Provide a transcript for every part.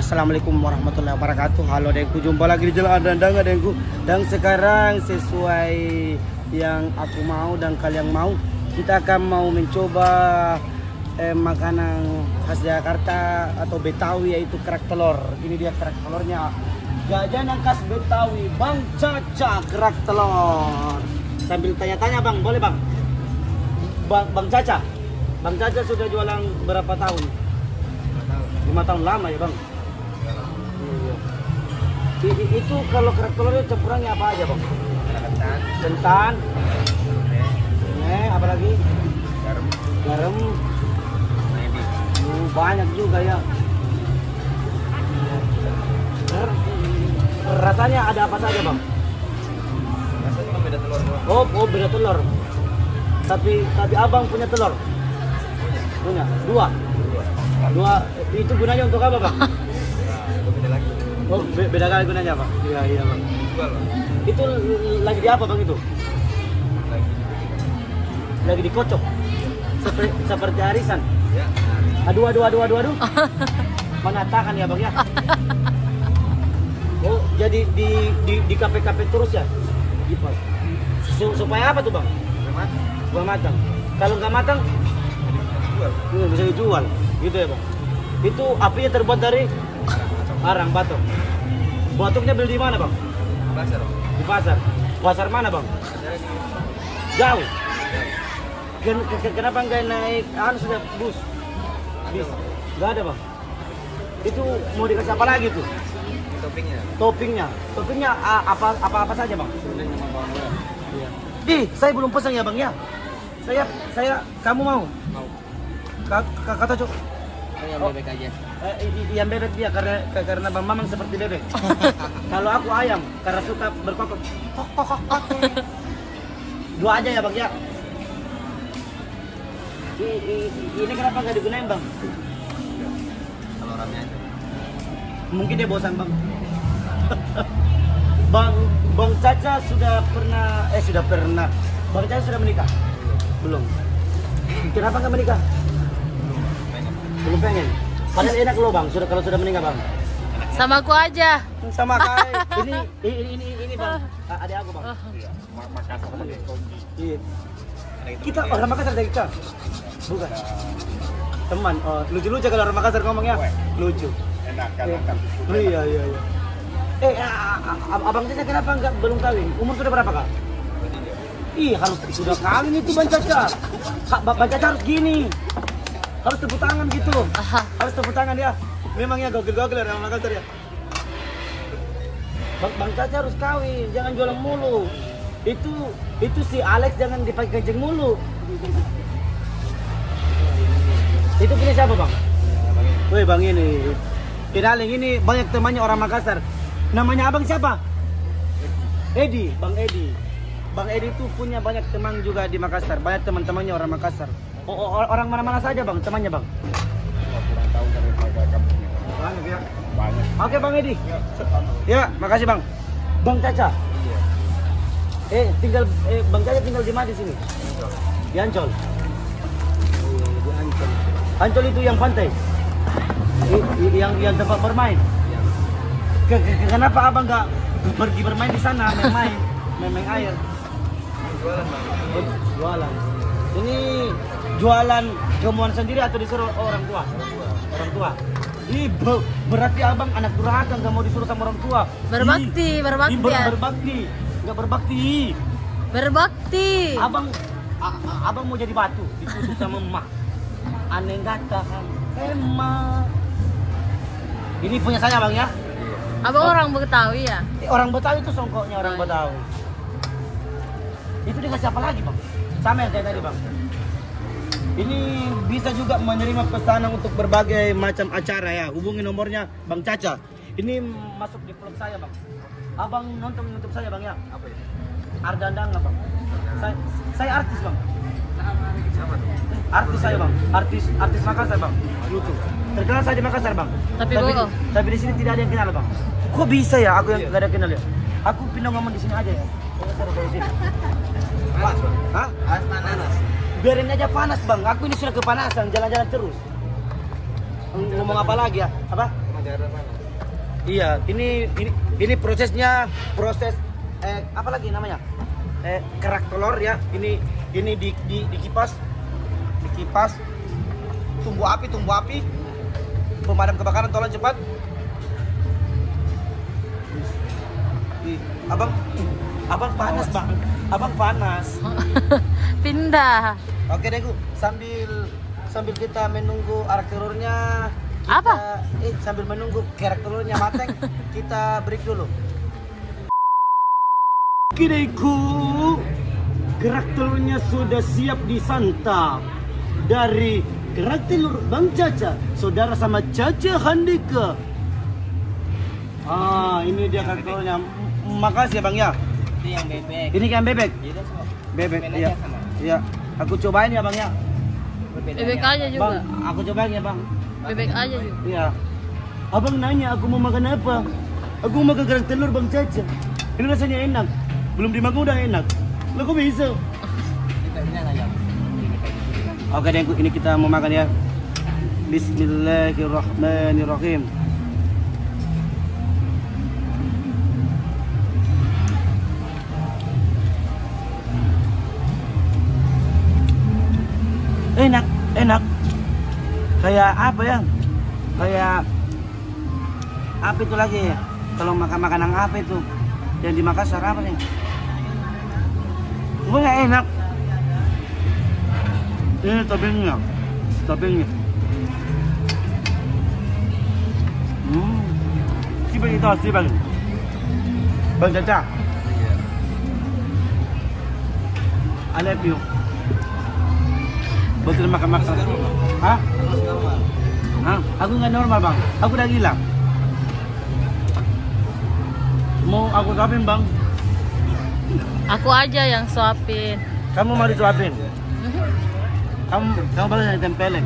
Assalamualaikum warahmatullahi wabarakatuh. Halo Dengku, jumpa lagi di Jalan Dandang Dengku Dan sekarang sesuai yang aku mau dan kalian mau Kita akan mau mencoba eh, makanan khas Jakarta atau Betawi yaitu kerak telur. Ini dia kerak telurnya. Jajanan khas Betawi Bang Caca kerak telur. Sambil tanya-tanya bang, boleh bang? Bang, bang Caca? Bang Caca sudah jualan berapa tahun? lima tahun lama ya bang itu kalau kerak telurnya campurannya apa aja bang? Ketan, kentan eh apa lagi garam, garam. Maybe. uh, banyak juga ya. Rasanya ada apa saja bang? Rasanya cuma beda telur doang. oh oh beda telur. Tapi tapi abang punya telur? Punya. Dua. Dua. Itu gunanya untuk apa bang oh be- beda kali gunanya bang iya iya bang itu lagi di apa bang itu? Lagi. lagi dikocok. Seperti, seperti arisan. Ya. Aduh aduh aduh aduh aduh. Mengatakan ya bang ya? Oh jadi di di di kafe terus ya? Dipas. Su- supaya apa tuh bang? Supaya matang. Kalau nggak matang Jual. eh, bisa dijual. Gitu ya bang. Itu apinya terbuat dari arang batok batoknya beli di mana bang? Pasar. di pasar. Pasar mana bang? Jauh. Ken- ke- kenapa nggak naik anu sudah bus? Bis nggak ada bang? Itu mau dikasih apa lagi tuh? Toppingnya. toppingnya. Toppingnya apa apa apa saja bang? Merah. ih saya belum pesan ya bang ya? Saya saya kamu mau? Mau. Ka- ka- kata cuk. Saya Oh. bebek aja. Eh, yang bebek dia karena ka- karena bang mamang seperti bebek. Kalau aku ayam karena suka berkokok. Kok, kok, kok, kok. dua aja ya bang ya? I- i- ini kenapa nggak digunain bang? Kalau ramnya aja. mungkin dia bosan bang. Bang bang Caca sudah pernah eh sudah pernah. Bang Caca sudah menikah? Belum. Kenapa nggak menikah? Pengen. belum pengen padahal enak loh bang sudah kalau sudah menikah bang Sama aku aja. sama kayak ini ini ini ini bang A- adik aku bang Iya. Ma- Makassar sama deh. Iya. Ada itu kita orang Makassar dari kita bukan teman oh lucu-lucu kalau orang Makassar ngomongnya lucu Enak kan Iya. iya iya iya. Eh, abang Caca kenapa nggak belum kawin? Umur sudah berapa kak? Ih harus sudah kawin itu bang Caca. Kak, Bang Caca harus gini. Harus tepuk tangan gitu. Aha. Harus tepuk tangan ya. Memangnya gogel-gogel orang Makassar ya. Bang, bang Caca harus kawin, jangan jualan mulu. Itu itu si Alex jangan dipakai kencing mulu. Itu punya siapa bang? Woi bang ini, kenalin ini banyak temannya orang Makassar. Namanya abang siapa? Edi, bang Edi. Bang Edi itu punya banyak teman juga di Makassar, banyak teman-temannya orang Makassar. O- o- orang mana-mana saja bang, temannya bang. Kurang tahu dari. Banyak ya. Banyak. Oke bang Edi. Ya, makasih bang. Bang Caca. Iya. Eh, tinggal eh, Bang Caca tinggal di mana di sini? Di Ancol. Oh, di Ancol. Ancol itu yang pantai. I- yang yang tempat bermain. Iya. Ke- ke- kenapa abang nggak pergi bermain di sana, main-main, main-main air? Jualan bang. Oh, jualan. Ini jualan kemuan sendiri atau disuruh orang tua? Orang tua. Ini be- berarti abang anak durhaka nggak mau disuruh sama orang tua. Berbakti, Ih, berbakti ih, ber- ya. berbakti, nggak berbakti. Berbakti. Abang, abang mau jadi batu, ditutup sama emak. Aneh kata kan, emak. Ini punya saya bang ya. Abang orang Betawi ya? Eh, Orang Betawi itu songkoknya orang Oh, iya. Betawi. Itu dikasih apa lagi bang? Sama yang kayak tadi bang. Ini bisa juga menerima pesanan untuk berbagai macam acara ya. Hubungi nomornya Bang Caca. Ini masuk di vlog saya bang. Abang nonton YouTube saya bang ya. Apa ya? Ardandang bang. Saya, saya artis bang. Siapa tuh? Artis saya bang. Artis artis Makassar bang. YouTube. Terkenal saya di Makassar bang. Tapi bohong. Tapi di sini tidak ada yang kenal bang. Kok bisa ya aku yang nggak ada kenal ya? Aku pindah ngomong di sini aja ya. Saya di sini. Bang. Hah? Panas panas. Biarin aja panas bang. Aku ini sudah kepanasan jalan-jalan terus. Ngomong apa lagi ya? Apa? Iya, ini ini ini prosesnya proses eh apa lagi namanya? Eh kerak telur ya. Ini ini di, di dikipas dikipas tunggu api tunggu api pemadam kebakaran tolong cepat Ih, abang abang panas bang abang panas Pindah. oke deh Bu. sambil sambil kita menunggu telurnya kita- Apa? eh sambil menunggu kerak telurnya mateng kita break dulu Kideku kerak telurnya sudah siap disantap dari kerak telur Bang Caca saudara sama Caca Handika ah ini dia kerak telurnya makasih ya Bang ya Itu yang bebek. ini kan bebek semua. bebek Bedanya iya sama. Iya aku cobain ya Bang ya Bebek aja juga. Bang aku cobain ya Bang Bebek aja juga. Iya. Abang nanya aku mau makan apa? Aku mau makan telur Bang Caca. Ini rasanya enak. Belum dimakan udah enak. Lo kok bisa? Oke deh, ini kita mau makan ya. Bismillahirrahmanirrahim. Enak, enak. Kayak apa ya? Kayak apa itu lagi? Kalau makan makanan apa itu? Yang di Makassar apa nih? Pokoknya enak. Ini toppingnya, toppingnya. Hmm, si bang itu si bang. Bang Caca, Iya. I love you. Betul makan makan. Hah? Hah? Aku nggak normal bang. Aku udah gila. Mau aku suapin bang? Aku aja yang suapin. Kamu mau disuapin? Kamu kamu balas ditempelin.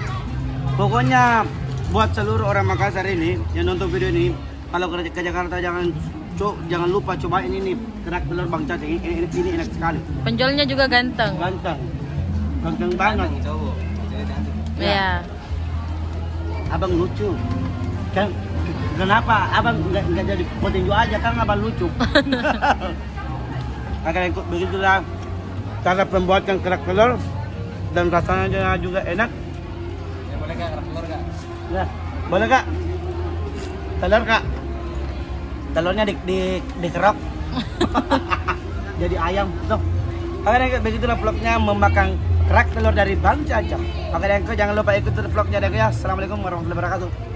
Pokoknya buat seluruh orang Makassar ini yang nonton video ini, kalau ke, ke Jakarta jangan co- jangan lupa cobain ini kerak telur Bang Caca. Ini, ini, ini enak sekali. Penjualnya juga ganteng. Ganteng. Ganteng banget. Yang cowok. Iya. Abang lucu. Kan kenapa abang nggak nggak jadi petinju aja kan abang lucu. Akan ikut begitulah cara pembuatan kerak telur dan rasanya juga enak. Ya boleh kak kerak telur kak? Ya, boleh kak? Telur kak? Telurnya di, di, dikerok. Jadi ayam. Tuh. Deh, begitulah vlognya memakan kerak telur dari Bang Caca. Oke, deh, jangan lupa ikuti vlognya deh ya. Assalamualaikum warahmatullahi wabarakatuh.